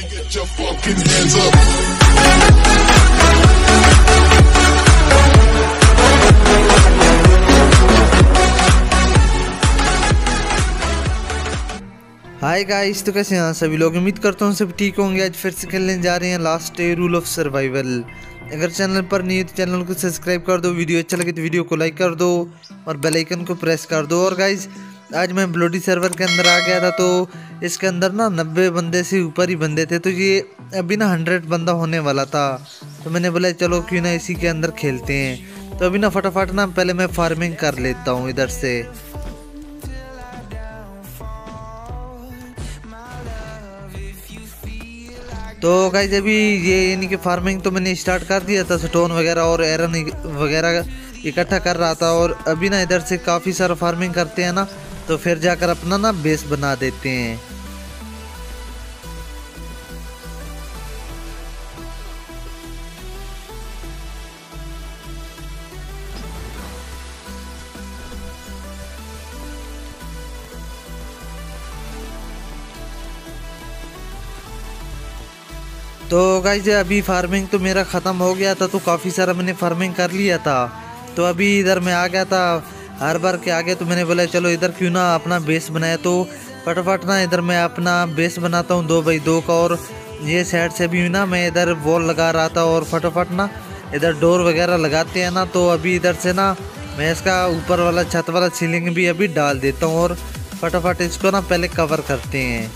Hi guys तो कैसे हैं सभी लोग? उम्मीद करता हूँ सब ठीक होंगे। आज फिर से खेलने जा रहे हैं last day rule of survival अगर चैनल पर नहीं है तो चैनल को सब्सक्राइब कर दो। वीडियो अच्छा लगे तो वीडियो को लाइक कर दो और बेल आइकन को प्रेस कर दो। और गाइस आज मैं ब्लोडी सर्वर के अंदर आ गया था तो इसके अंदर ना नब्बे बंदे से ऊपर ही बंदे थे तो ये अभी ना हंड्रेड बंदा होने वाला था। तो मैंने बोला, चलो, क्यों ना इसी के अंदर खेलते हैं। तो अभी ना फटाफट ना पहले मैं फ़ार्मिंग कर लेता हूँ इधर से। तो गाइज़ अभी ये यानी कि फ़ार्मिंग तो मैंने स्टार्ट कर दिया था, स्टोन वगैरह और एरन वगैरह इकट्ठा कर रहा था, और अभी ना इधर से काफ़ी सारा फ़ार्मिंग करते हैं ना तो फिर जाकर अपना ना बेस बना देते हैं। तो गाइज़ अभी फ़ार्मिंग तो मेरा ख़त्म हो गया था तो काफ़ी सारा मैंने फ़ार्मिंग कर लिया था। तो अभी इधर मैं आ गया था हर बार के आगे तो मैंने बोला, चलो इधर क्यों ना अपना बेस बनाया तो फटाफट ना इधर मैं अपना बेस बनाता हूँ दो बाई दो का और ये साइड से भी ना मैं इधर वॉल लगा रहा था और फटाफट ना इधर डोर वगैरह लगाते हैं ना तो अभी इधर से ना मैं इसका ऊपर वाला छत वाला सीलिंग भी अभी डाल देता हूँ और फटाफट इसको ना पहले कवर करते हैं।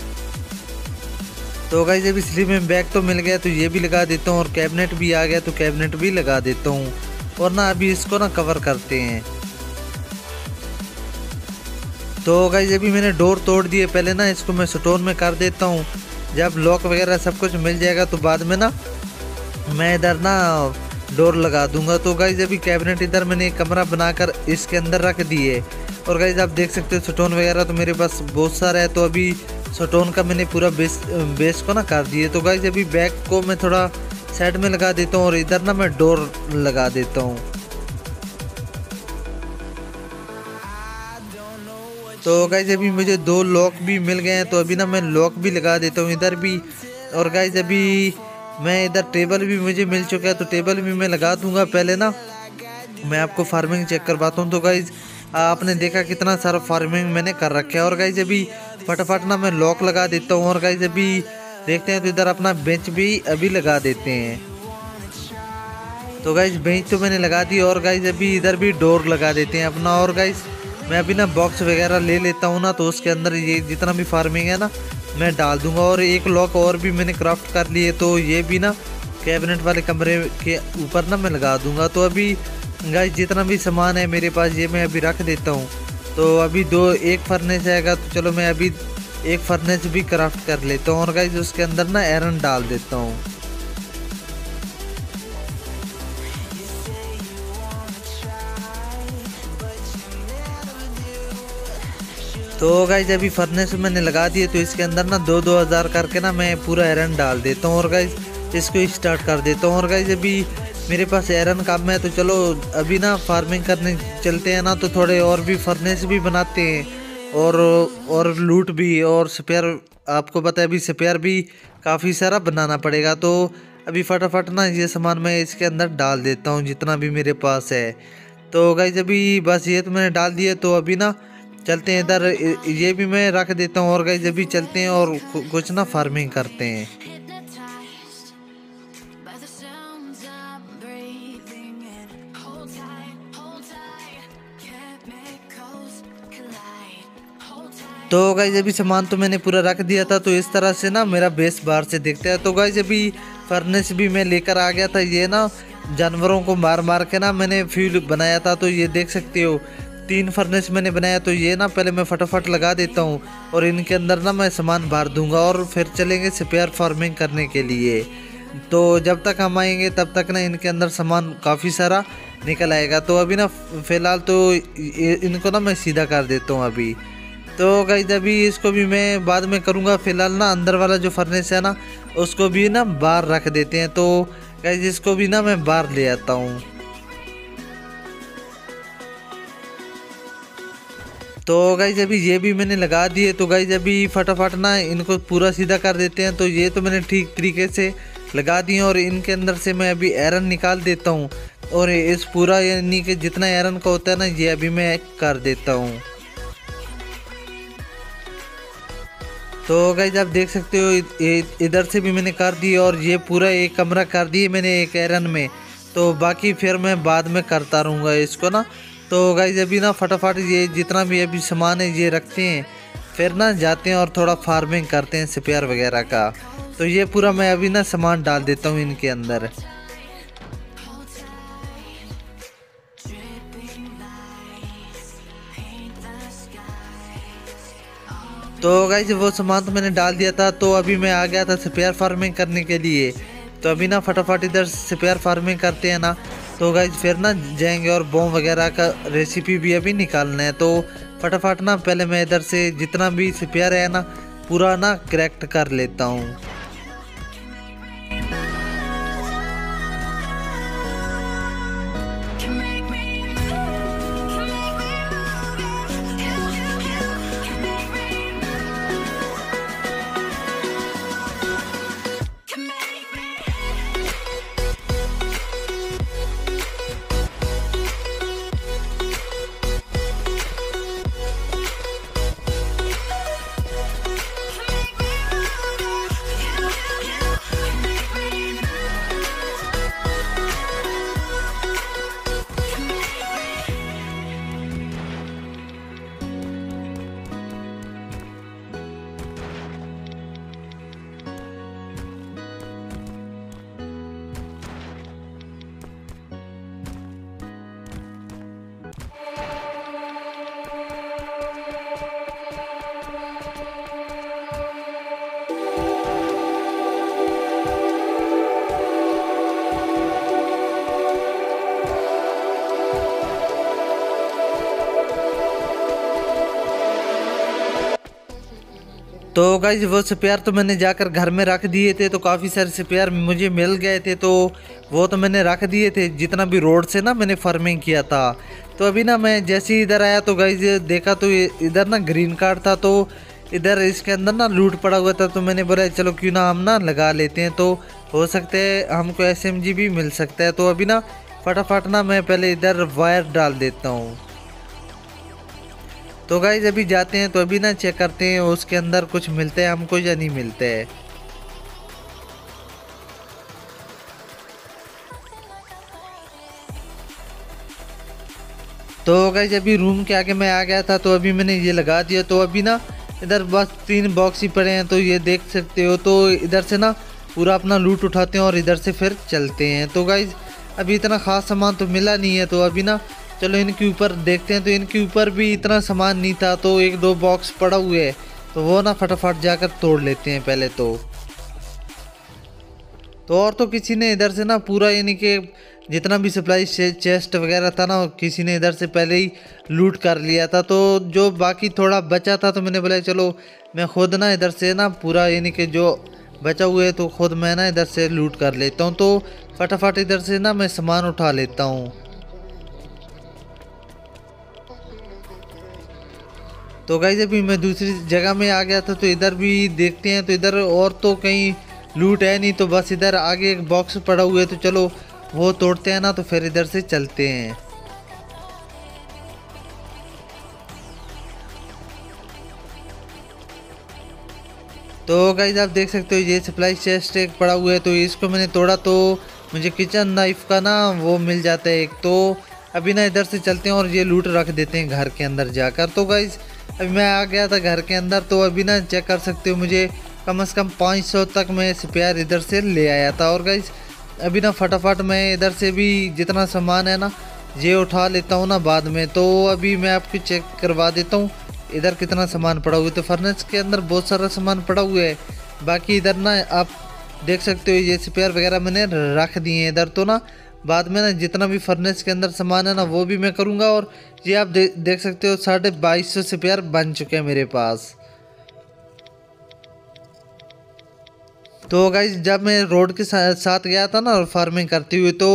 तो गाइज़ जब स्लीप में बैग तो मिल गया तो ये भी लगा देता हूँ और कैबिनेट भी आ गया तो कैबिनेट भी लगा देता हूँ। और ना अभी इसको ना कवर करते हैं। तो गाइज़ अभी मैंने डोर तोड़ दिए। पहले ना इसको मैं स्टोन में कर देता हूँ। जब लॉक वगैरह सब कुछ मिल जाएगा तो बाद में ना मैं इधर ना डोर लगा दूँगा। तो गाइज़ अभी कैबिनेट इधर मैंने कमरा बनाकर इसके अंदर रख दिए। और गाइज़ आप देख सकते हो स्टोन वगैरह तो मेरे पास बहुत सारा है। तो अभी स्टोन का मैंने पूरा बेस बेस को ना कर दिए। तो गाइज़ अभी बैग को मैं थोड़ा साइड में लगा देता हूँ और इधर ना मैं डोर लगा देता हूँ। तो गाइज़ अभी मुझे दो लॉक भी मिल गए हैं तो अभी ना मैं लॉक भी लगा देता हूँ इधर भी। और गाइज़ अभी मैं इधर टेबल भी मुझे मिल चुका है तो टेबल भी मैं लगा दूँगा पहले ना। मैं आपको फ़ार्मिंग चेक करवाता हूँ तो गाइज़ आपने देखा कितना सारा फ़ार्मिंग मैंने कर रखा है। और गाइज़ अभी फटाफट ना मैं लॉक लगा देता हूँ, और गाइज़ अभी देखते हैं तो इधर अपना बेंच भी अभी लगा देते हैं। तो गाइज़ बेंच तो मैंने लगा दी, और गाइज़ अभी इधर भी डोर लगा देते हैं अपना। और गाइज़ मैं अभी ना बॉक्स वगैरह ले लेता हूँ ना तो उसके अंदर ये जितना भी फ़ार्मिंग है ना, मैं डाल दूँगा। और एक लॉक और भी मैंने क्राफ्ट कर लिए तो ये भी ना कैबिनेट वाले कमरे के ऊपर ना मैं लगा दूँगा। तो अभी गाइस जितना भी सामान है मेरे पास, ये मैं अभी रख देता हूँ। तो अभी दो, एक फर्नेस आएगा तो चलो मैं अभी एक फर्नेस भी क्राफ्ट कर लेता हूँ। और गाइस उसके अंदर ना एरन डाल देता हूँ। तो गाइज़ अभी फर्नेस मैंने लगा दिए तो इसके अंदर ना दो दो हज़ार करके ना मैं पूरा एरन डाल देता हूँ और गाइज़ इसको स्टार्ट कर देता हूँ और गाइज़ अभी मेरे पास एरन कम है तो चलो, अभी ना फ़ार्मिंग करने चलते हैं ना तो थोड़े और भी फर्नेस भी बनाते हैं और और लूट भी, और स्पेयर आपको पता है अभी स्पेयर भी काफ़ी सारा बनाना पड़ेगा तो अभी फटाफट ना ये सामान मैं इसके अंदर डाल देता हूँ, जितना भी मेरे पास है। तो गाइज़ अभी बस ये तो मैंने डाल दिया तो अभी ना चलते हैं, इधर ये भी मैं रख देता हूँ और गाइज़ अभी चलते हैं और कुछ ना फ़ार्मिंग करते हैं. तो गाइज़ अभी सामान तो मैंने पूरा रख दिया था तो इस तरह से ना मेरा बेस बाहर से दिखता है तो गाइज़ अभी फर्नेस भी मैं लेकर आ गया था, ये ना जानवरों को मार मार के ना मैंने फ्यूल बनाया था तो ये देख सकते हो तीन फर्नेस मैंने बनाया तो ये ना पहले मैं फटाफट लगा देता हूँ और इनके अंदर ना मैं सामान भर दूँगा और फिर चलेंगे स्पेयर फ़ार्मिंग करने के लिए। तो जब तक हम आएँगे, तब तक ना इनके अंदर सामान काफ़ी सारा निकल आएगा। तो अभी ना फ़िलहाल तो इनको ना मैं सीधा कर देता हूँ अभी। तो गाइज़ अभी इसको भी मैं बाद में करूँगा। फ़िलहाल ना अंदर वाला जो फर्नेस है ना, उसको भी ना बाहर रख देते हैं। तो गाइज़ इसको भी ना मैं बाहर ले आता हूँ। तो गाइज़ अभी ये भी मैंने लगा दिए तो गाइज़ अभी फटाफट ना इनको पूरा सीधा कर देते हैं तो ये तो मैंने ठीक तरीके से लगा दिए और इनके अंदर से मैं अभी एरन निकाल देता हूँ। और इस पूरा यानी कि जितना एरन का होता है ना, ये अभी मैं कर देता हूँ। तो गाइज़ आप देख सकते हो इधर से भी मैंने कर दिया और ये पूरा एक कमरा कर दिए मैंने एक एरन में। तो बाकी फिर मैं बाद में करता रहूँगा इसको ना। तो गाइज़ अभी ना फटाफट ये जितना भी अभी सामान है, ये रखते हैं। फिर ना जाते हैं और थोड़ा फ़ार्मिंग करते हैं स्पेयर वगैरह का। तो ये पूरा मैं अभी ना सामान डाल देता हूँ इनके अंदर। तो गाइज़ वो सामान तो मैंने डाल दिया था तो अभी मैं आ गया था स्पेयर फ़ार्मिंग करने के लिए। तो अभी ना फटाफट इधर स्पेयर फ़ार्मिंग करते हैं ना। तो गाइज़ फिर ना जाएँगे और बॉम वगैरह का रेसिपी भी अभी निकालना है। तो फटाफट ना, पहले मैं इधर से जितना भी स्पेयर है ना, पूरा ना करेक्ट कर लेता हूँ। तो गाइज़ वो स्पेयर तो मैंने जाकर घर में रख दिए थे तो काफ़ी सारे स्पेयर मुझे मिल गए थे तो वो तो मैंने रख दिए थे। जितना भी रोड से ना मैंने फ़ार्मिंग किया था। तो अभी ना मैं जैसे ही इधर आया तो गाइज़ देखा तो इधर ना ग्रीन कार्ड था तो इधर इसके अंदर ना लूट पड़ा हुआ था तो मैंने बोला, चलो क्यों ना हम ना लगा लेते हैं। तो हो सकता है हमको एसएमजी भी मिल सकता है। तो अभी ना फटाफट ना मैं पहले इधर वायर डाल देता हूँ। तो गाइज़ अभी जाते हैं तो अभी ना चेक करते हैं, उसके अंदर कुछ मिलते हैं, हमको या नहीं मिलते? हैं तो गाइज़ अभी रूम के आगे मैं आ गया था तो अभी मैंने ये लगा दिया तो अभी ना इधर बस तीन बॉक्स ही पड़े हैं तो ये देख सकते हो तो इधर से ना पूरा अपना लूट उठाते हैं और इधर से फिर चलते हैं। तो गाइज़ अभी इतना ख़ास सामान तो मिला नहीं है तो अभी ना चलो इनके ऊपर देखते हैं तो इनके ऊपर भी इतना सामान नहीं था तो एक दो बॉक्स पड़ा हुए है। तो वो ना फटाफट जाकर तोड़ लेते हैं पहले तो। तो और तो किसी ने इधर से ना पूरा यानी कि जितना भी सप्लाई चेस्ट वगैरह था ना, किसी ने इधर से पहले ही लूट कर लिया था। तो जो बाकी थोड़ा बचा था तो मैंने बोला, चलो, मैं खुद ना इधर से ना पूरा यानी कि जो बचा हुआ है तो खुद मैं ना इधर से लूट कर लेता हूँ। तो फटाफट इधर से ना मैं सामान उठा लेता हूँ। तो गाइज़ अभी मैं दूसरी जगह में आ गया था तो इधर भी देखते हैं तो इधर और तो कहीं लूट है नहीं तो बस इधर आगे एक बॉक्स पड़ा हुआ है तो चलो वो तोड़ते हैं ना तो फिर इधर से चलते हैं। तो गाइज़ आप देख सकते हो, ये सप्लाई चेस्ट एक पड़ा हुआ है तो इसको मैंने तोड़ा तो मुझे किचन नाइफ का ना वो मिल जाता है एक तो अभी ना इधर से चलते हैं और ये लूट रख देते हैं घर के अंदर जाकर। तो गाइज़ अभी मैं आ गया था घर के अंदर तो अभी ना चेक कर सकते हो मुझे, कम से कम 500 तक मैं स्पेयर इधर से ले आया था। और गाइज़ अभी ना फटाफट मैं इधर से भी जितना सामान है ना, ये उठा लेता हूँ ना बाद में। तो अभी मैं आपको चेक करवा देता हूँ, इधर कितना सामान पड़ा हुआ है। तो फर्नेस के अंदर बहुत सारा सामान पड़ा हुआ है। बाकी इधर ना आप देख सकते हो, ये स्पेयर वगैरह मैंने रख दिए हैं इधर। तो ना बाद में ना जितना भी फर्नेस के अंदर सामान है ना वो भी मैं करूँगा और ये आप दे, देख सकते हो साढ़े बाईस सौ स्पेयर बन चुके हैं मेरे पास। तो गाइज़ जब मैं रोड के सा, साथ गया था ना फ़ार्मिंग करते हुए तो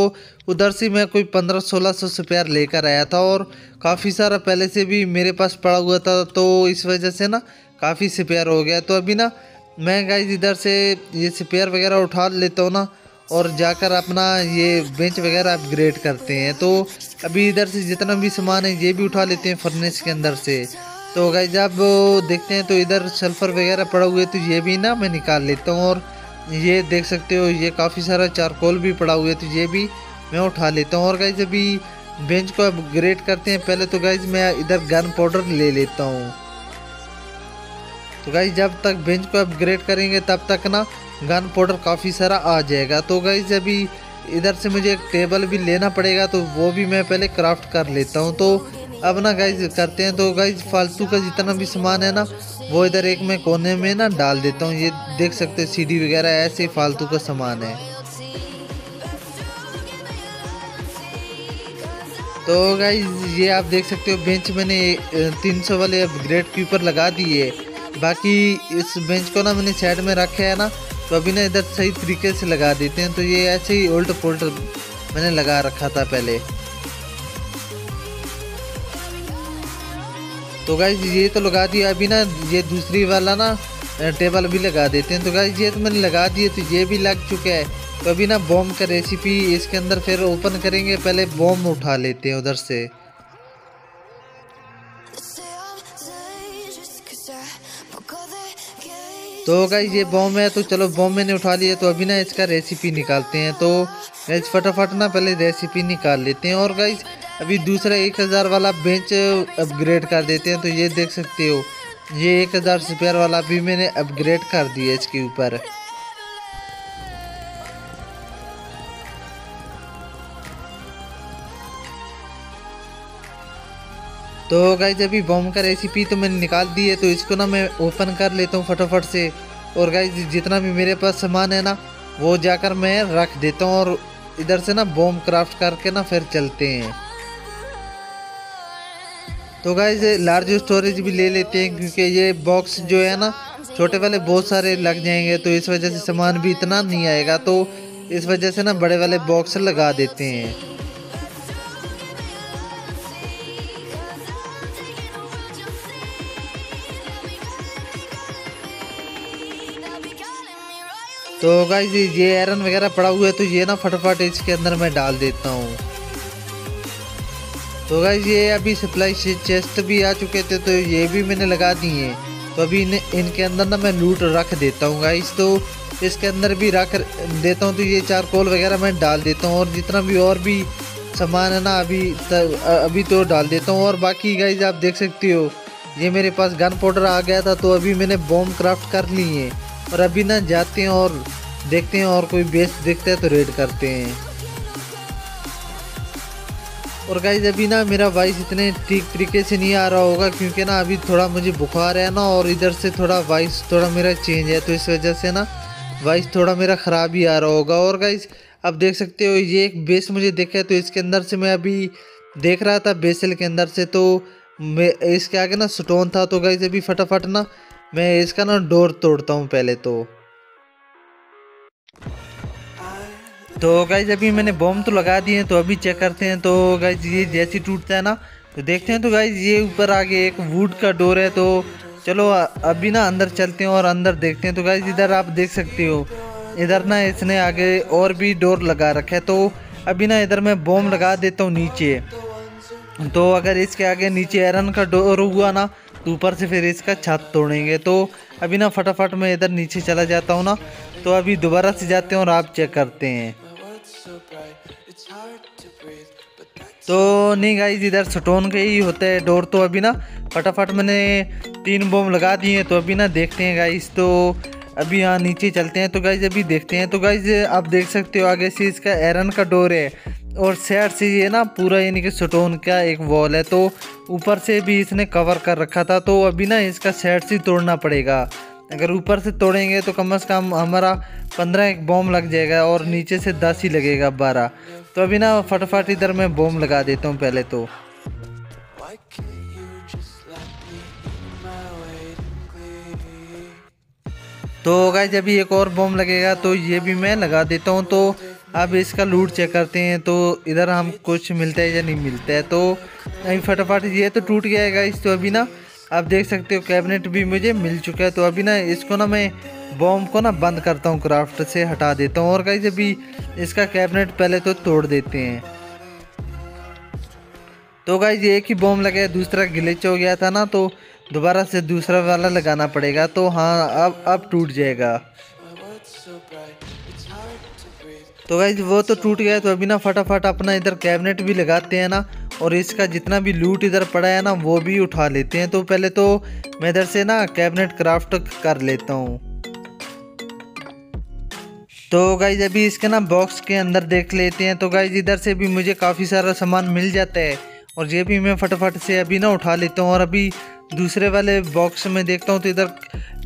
उधर से मैं कोई पंद्रह सोलह सौ स्पेयर लेकर आया था और काफ़ी सारा पहले से भी मेरे पास पड़ा हुआ था तो इस वजह से ना काफ़ी स्पेयर हो गया। तो अभी ना मैं गाइज़ इधर से ये स्पेयर वगैरह उठा लेता हूँ ना और जाकर अपना ये बेंच वगैरह अपग्रेड करते हैं। तो अभी इधर से जितना भी सामान है, ये भी उठा लेते हैं फर्नेस के अंदर से। तो गाइज़ जब देखते हैं तो इधर सल्फ़र वगैरह पड़ा हुआ है तो ये भी ना मैं निकाल लेता हूँ। और ये देख सकते हो, ये काफ़ी सारा चारकोल भी पड़ा हुआ है तो ये भी मैं उठा लेता हूँ। और गाइज़ अभी बेंच को अपग्रेड करते हैं। पहले तो गाइज़ मैं इधर गन पाउडर ले लेता हूँ। तो गाइज़ जब तक बेंच को अपग्रेड करेंगे, तब तक ना गन पाउडर काफ़ी सारा आ जाएगा। तो गाइज़ अभी इधर से मुझे एक टेबल भी लेना पड़ेगा तो वो भी मैं पहले क्राफ्ट कर लेता हूँ। तो अब ना गाइज़ करते हैं तो गाइज़ फालतू का जितना भी सामान है ना, वो इधर एक मैं कोने में ना डाल देता हूँ। ये देख सकते हैं सीडी वगैरह ऐसे फालतू का सामान है। तो गाइज़ ये आप देख सकते हो बेंच मैंने 300 वाले अपग्रेड के ऊपर लगा दिए। बाकी इस बेंच को ना मैंने साइड में रखे है ना तो अभी ना इधर सही तरीके से लगा देते हैं तो ये ऐसे ही उल्ट पुल्ट मैंने लगा रखा था पहले। तो गाइज़ ये तो लगा दिया, अभी ना ये दूसरी वाला ना टेबल भी लगा देते हैं। तो गाइज़ ये तो मैंने लगा दिए तो ये भी लग चुका है। तो अभी ना बॉम्ब का रेसिपी इसके अंदर फिर ओपन करेंगे, पहले बॉम्ब उठा लेते हैं उधर से। तो गाइज़ ये बॉम्ब है तो चलो बॉम्ब मैंने उठा लिया तो अभी ना इसका रेसिपी निकालते हैं। तो गाइज़ फटाफट ना पहले रेसिपी निकाल लेते हैं। और गाइज़ अभी दूसरा एक हज़ार वाला बेंच अपग्रेड कर देते हैं। तो ये देख सकते हो, ये एक हज़ार स्पेयर वाला भी मैंने अपग्रेड कर दिया इसके ऊपर। तो गाइज़ अभी बॉम का रेसिपी तो मैंने निकाल दी है तो इसको ना मैं ओपन कर लेता हूँ फटाफट से। और गाइज़ जितना भी मेरे पास सामान है ना, वो जाकर मैं रख देता हूँ और इधर से ना बॉम क्राफ्ट करके ना फिर चलते हैं। तो गाइज़ लार्ज स्टोरेज भी ले लेते हैं, क्योंकि ये बॉक्स जो है ना, छोटे वाले बहुत सारे लग जाएँगे तो इस वजह से सामान भी इतना नहीं आएगा तो इस वजह से ना बड़े वाले बॉक्स लगा देते हैं। तो गाइज़ ये आयरन वगैरह पड़ा हुआ है तो ये ना फटाफट इसके अंदर मैं डाल देता हूँ। तो गाइज़ ये अभी सप्लाई चेस्ट भी आ चुके थे तो ये भी मैंने लगा दिए तो अभी इन, इनके अंदर ना मैं लूट रख देता हूँ गाइज़ तो इसके अंदर भी रख देता हूँ तो ये चार कोल वगैरह मैं डाल देता हूँ और जितना भी और भी सामान है ना अभी अभी तो डाल देता हूँ। और बाकी गाइज़ आप देख सकते हो ये मेरे पास गन पाउडर आ गया था तो अभी मैंने बॉम्ब क्राफ्ट कर ली है। और अभी ना जाते हैं और देखते हैं और कोई बेस दिखता है तो रेड करते हैं। और गाइज़ अभी ना मेरा वॉइस इतने ठीक तरीके से नहीं आ रहा होगा क्योंकि ना अभी थोड़ा मुझे बुखार है ना और इधर से थोड़ा वॉइस थोड़ा मेरा चेंज है तो इस वजह से ना वॉइस थोड़ा मेरा ख़राब ही आ रहा होगा। और गाइज़ अब देख सकते हो ये एक बेस मुझे देखा है तो इसके अंदर से मैं अभी देख रहा था बेसल के अंदर से तो मैं इसके आगे ना स्टोन था तो गाइज़ अभी फटाफट ना मैं इसका ना डोर तोड़ता हूँ पहले तो। तो गाइज़ अभी मैंने बॉम्ब तो लगा दिए तो अभी चेक करते हैं। तो गाइज़ ये जैसे टूटता है ना तो देखते हैं। तो गाइज़ ये ऊपर आगे एक वुड का डोर है तो चलो अभी ना अंदर चलते हैं और अंदर देखते हैं। तो गाइज़ इधर आप देख सकते हो, इधर ना इसने आगे और भी डोर लगा रखा है। तो अभी ना इधर मैं बॉम्ब लगा देता हूँ नीचे। तो अगर इसके आगे नीचे आयरन का डोर हुआ ना ऊपर से फिर इसका छत तोड़ेंगे। तो अभी ना फटाफट मैं इधर नीचे चला जाता हूँ ना तो अभी दोबारा से जाते हैं और आप चेक करते हैं। तो नहीं गाइज़ इधर स्टोन के ही होते हैं डोर तो अभी ना फटाफट मैंने तीन बम लगा दिए हैं तो अभी ना देखते हैं गाइज़ तो अभी यहाँ नीचे चलते हैं। तो गाइज़ अभी देखते हैं। तो गाइज़ आप देख सकते हो आगे से इसका एरन का डोर है। और साइड से ये ना पूरा यानी कि स्टोन का एक वॉल है तो ऊपर से भी इसने कवर कर रखा था तो अभी ना इसका साइड से तोड़ना पड़ेगा। अगर ऊपर से तोड़ेंगे तो कम से कम हमारा पंद्रह एक बॉम लग जाएगा और नीचे से दस ही लगेगा, बारह। तो अभी ना फटाफट इधर मैं बॉम लगा देता हूँ पहले तो। तो गाइज़ अभी एक और बॉम लगेगा तो ये भी मैं लगा देता हूँ तो अब इसका लूट चेक करते हैं तो इधर हम कुछ मिलता है या नहीं मिलता है तो अभी फटाफट ये तो टूट गया है गाइज़ तो अभी ना, आप देख सकते हो कैबिनेट भी मुझे मिल चुका है तो अभी ना इसको ना मैं बॉम्ब को ना बंद करता हूँ क्राफ्ट से हटा देता हूँ, और गाइज़ अभी इसका कैबिनेट पहले तो तोड़ देते हैं। तो गाइज़ एक ही बॉम्ब लगा दूसरा गिलिच हो गया था ना तो दोबारा से दूसरा वाला लगाना पड़ेगा तो हाँ अब अब टूट जाएगा। तो गाइज़ वो तो टूट गया तो अभी ना फटाफट अपना इधर कैबिनेट भी लगाते हैं ना, और इसका जितना भी लूट इधर पड़ा है ना, वो भी उठा लेते हैं। तो पहले तो मैं इधर से ना कैबिनेट क्राफ्ट कर लेता हूँ। तो गाइज़ अभी इसके ना बॉक्स के अंदर देख लेते हैं। तो गाइज़ इधर से भी मुझे काफ़ी सारा सामान मिल जाता है, और ये भी मैं फटाफट से अभी ना उठा लेता हूँ। और अभी दूसरे वाले बॉक्स में देखता हूँ तो इधर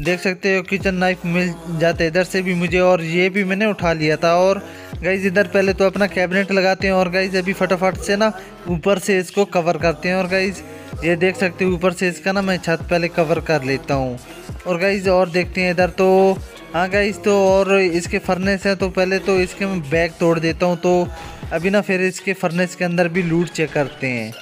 देख सकते हो किचन नाइफ मिल जाता है। इधर से भी मुझे और ये भी मैंने उठा लिया था। और गाइज़ इधर पहले तो अपना कैबिनेट लगाते हैं और गाइज़ अभी फटाफट से ना ऊपर से इसको कवर करते हैं। और गाइज़ ये देख सकते हो ऊपर से इसका ना मैं छत पहले कवर कर लेता हूँ। और गाइज़ और देखते हैं इधर तो हाँ गाइज़ तो और इसके फर्नेस है तो पहले तो इसके मैं बैग तोड़ देता हूँ। तो अभी ना फिर इसके फर्नेस के अंदर भी लूट चेक करते हैं।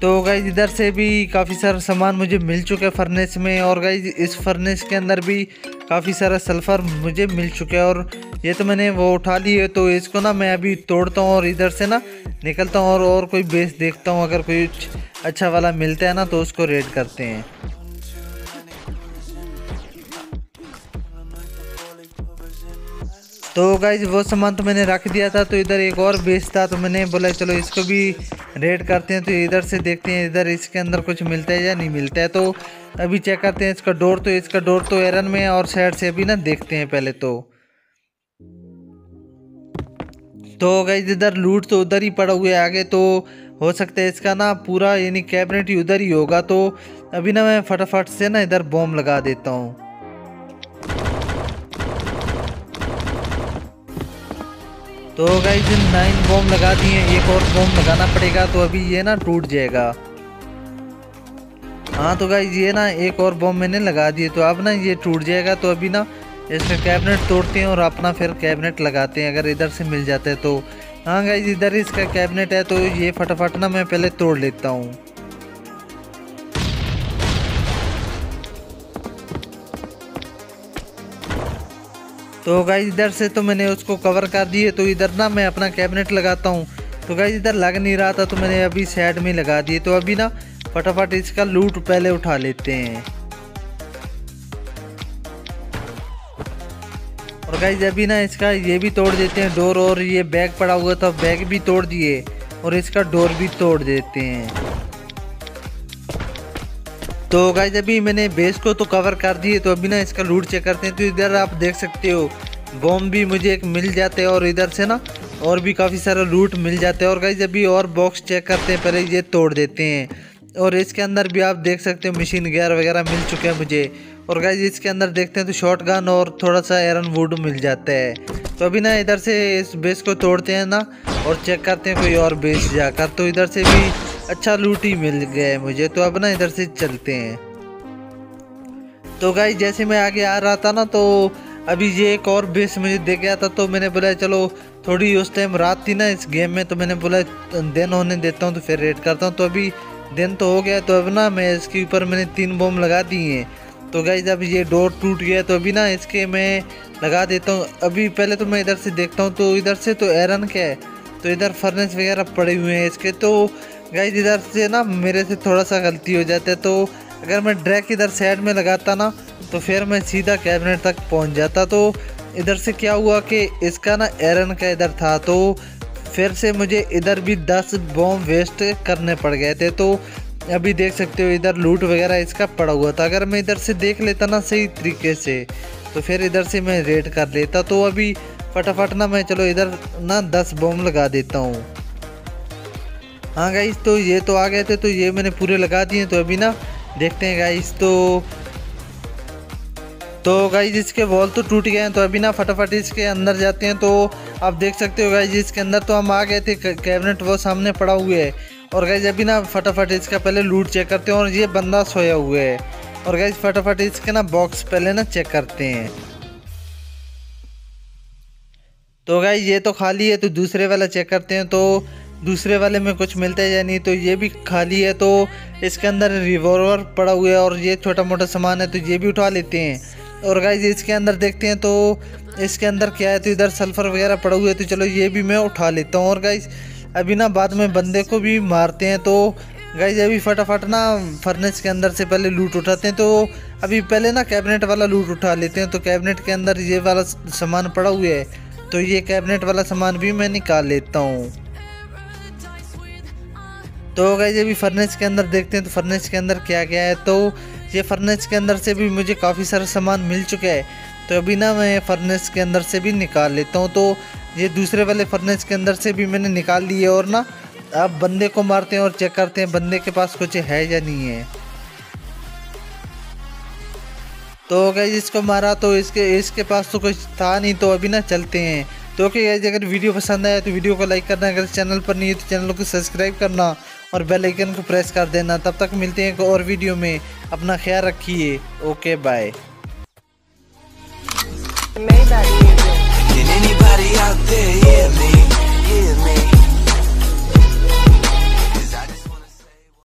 तो गाइज़ इधर से भी काफ़ी सारा सामान मुझे मिल चुका है फर्नेस में और गाइज़ इस फर्नेस के अंदर भी काफ़ी सारा सल्फ़र मुझे मिल चुका है और ये तो मैंने वो उठा ली है तो इसको ना मैं अभी तोड़ता हूँ और इधर से ना निकलता हूँ और और कोई बेस देखता हूँ, अगर कोई अच्छा वाला मिलता है ना तो उसको रेड करते हैं। तो गाइज़ वो सामान तो मैंने रख दिया था तो इधर एक और बेस था तो मैंने बोला, चलो इसको भी रेड करते हैं तो इधर से देखते हैं, इधर इसके अंदर कुछ मिलता है या नहीं मिलता है। तो अभी चेक करते हैं इसका डोर तो इसका डोर तो एरन में और साइड से अभी ना देखते हैं पहले तो। तो गाइज़ इधर लूट तो उधर ही पड़ा हुआ है आगे तो हो सकता है इसका ना पूरा यानी कैबिनेट ही उधर ही होगा। तो अभी ना मैं फटाफट से ना इधर बॉम्ब लगा देता हूँ। तो गाइज़ नाइन बॉम लगा दिए एक और बॉम लगाना पड़ेगा तो अभी ये ना टूट जाएगा। हाँ तो गाई ये ना एक और बॉम मैंने लगा दिए तो अब ना ये टूट जाएगा तो अभी ना इसका कैबिनेट तोड़ते हैं और अपना फिर कैबिनेट लगाते हैं, अगर इधर से मिल जाता है तो। हाँ गाइज़ इधर इसका कैबिनेट है तो ये फटाफट ना मैं पहले तोड़ लेता हूँ। तो गाइज़ इधर से तो मैंने उसको कवर कर दिए तो इधर ना मैं अपना कैबिनेट लगाता हूँ। तो गाइज़ इधर लग नहीं रहा था तो मैंने अभी साइड में लगा दिए। तो अभी ना फटाफट इसका लूट पहले उठा लेते हैं। और गाइज़ अभी ना इसका ये भी तोड़ देते हैं डोर और ये बैग पड़ा हुआ था बैग भी तोड़ दिए और इसका डोर भी तोड़ देते हैं। तो गाइज़ अभी मैंने बेस को तो कवर कर दिए तो अभी ना इसका लूट चेक करते हैं। तो इधर आप देख सकते हो बॉम्ब भी मुझे एक मिल जाते हैं और इधर से ना और भी काफ़ी सारा लूट मिल जाते हैं। और गाइज़ अभी और बॉक्स चेक करते हैं, पहले ये तोड़ देते हैं। और इसके अंदर भी आप देख सकते हो मशीन गेयर वगैरह मिल चुके हैं मुझे। और गाइज़ इसके अंदर देखते हैं तो शॉर्ट गन और थोड़ा सा एरन वुड मिल जाता है। तो अभी ना इधर से इस बेस को तोड़ते हैं ना, और चेक करते हैं कोई और बेस जाकर। तो इधर से भी अच्छा लूट मिल गया है मुझे तो अब ना इधर से चलते हैं। तो गाई जैसे मैं आगे आ रहा था ना तो अभी ये एक और बेस मुझे दे गया था तो मैंने बोला, चलो, थोड़ी उस टाइम रात थी ना इस गेम में तो मैंने बोला, दिन होने देता हूँ तो फिर रेड करता हूँ। तो अभी दिन तो हो गया तो अब ना मैं इसके ऊपर मैंने तीन बम लगा दिए हैं। तो गाइज़ अब ये डोर टूट गया तो अभी ना इसके मैं लगा देता हूँ। अभी पहले तो मैं इधर से देखता हूँ तो इधर से तो एरन क्या है? तो इधर फर्नेस वगैरह पड़े हुए हैं इसके तो गाइज़ इधर से ना मेरे से थोड़ा सा गलती हो जाता है तो अगर मैं ड्रैक इधर साइड में लगाता ना तो फिर मैं सीधा कैबिनेट तक पहुँच जाता। तो इधर से क्या हुआ कि इसका ना एरन का इधर था तो फिर से मुझे इधर भी दस बॉम्ब वेस्ट करने पड़ गए थे। तो अभी देख सकते हो, इधर लूट वगैरह इसका पड़ा हुआ था। अगर मैं इधर से देख लेता ना सही तरीके से तो फिर इधर से मैं रेड कर लेता। तो अभी फटाफट ना मैं, चलो इधर ना दस बॉम्ब लगा देता हूँ। हाँ गाइस तो ये तो आ गए थे तो ये मैंने पूरे लगा दिए तो अभी ना देखते हैं गाइस तो तो गाइज़ इसके वॉल तो टूट गए हैं तो अभी ना फटाफट इसके अंदर जाते हैं तो आप देख सकते हो गाइज़ इसके अंदर तो हम आ गए थे कैबिनेट वो सामने पड़ा हुआ है। और गाइज़ अभी ना फटाफट इसका पहले लूट चेक करते हैं, और ये बंदा सोया हुआ है। और गाइज़ फटाफट इसके ना बॉक्स पहले ना चेक करते हैं। तो गाइज़ ये तो खाली है तो दूसरे वाला चेक करते हैं तो दूसरे वाले में कुछ मिलता है या नहीं तो ये भी खाली है तो इसके अंदर रिवॉल्वर पड़ा हुआ है और ये छोटा मोटा सामान है तो ये भी उठा लेते हैं। और गाइज़ इसके अंदर देखते हैं तो इसके अंदर क्या है तो इधर सल्फ़र वगैरह पड़ा हुआ है तो चलो ये भी मैं उठा लेता हूँ। और गाइज़ अभी ना बाद में बंदे को भी मारते हैं तो गाइज़ अभी फटाफट ना फर्नेस के अंदर से पहले लूट उठाते हैं तो अभी पहले ना कैबिनेट वाला लूट उठा लेते हैं तो कैबिनेट के अंदर ये वाला सामान पड़ा हुआ है तो ये कैबिनेट वाला सामान भी मैं निकाल लेता हूँ। तो गाइज़ अभी फर्नेस के अंदर देखते हैं तो फर्नेस के अंदर क्या क्या है। तो ये फर्नेस के अंदर से भी मुझे काफ़ी सारा सामान मिल चुका है। तो अभी ना मैं फर्नेस के अंदर से भी निकाल लेता हूँ। तो ये दूसरे वाले फर्नेस के अंदर से भी मैंने निकाल लिए और ना अब बंदे को मारते हैं और चेक करते हैं बंदे के पास कुछ है या नहीं है। तो गाइज़ इसको मारा तो इसके इसके पास तो कुछ था नहीं तो अभी ना चलते हैं। तो ओके अगर वीडियो पसंद आया तो वीडियो को लाइक करना, अगर चैनल पर नहीं है तो चैनल को सब्सक्राइब करना। और बेल आइकन को प्रेस कर देना। तब तक मिलते हैं एक और वीडियो में। अपना ख्याल रखिए। Okay bye Anybody out there hear me, hear me?